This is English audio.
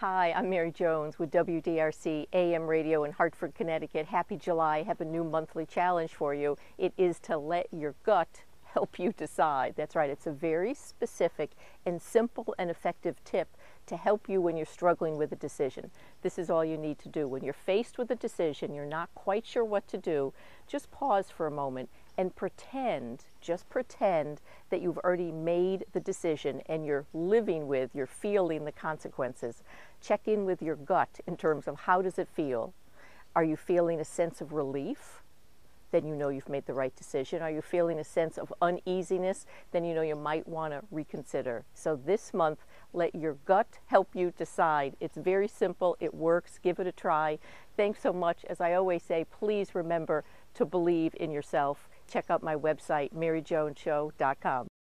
Hi, I'm Mary Jones with WDRC AM Radio in Hartford, Connecticut. Happy July. I have a new monthly challenge for you. It is to let your gut help you decide. That's right, it's a very specific and simple and effective tip to help you when you're struggling with a decision. This is all you need to do. When you're faced with a decision, you're not quite sure what to do, just pause for a moment and pretend, just pretend that you've already made the decision and you're living with, you're feeling the consequences. Check in with your gut in terms of how does it feel? Are you feeling a sense of relief? Then you know you've made the right decision. Are you feeling a sense of uneasiness? Then you know you might want to reconsider. So this month, let your gut help you decide. It's very simple, it works. Give it a try. Thanks so much. As I always say, please remember to believe in yourself. Check out my website, maryjoneshow.com.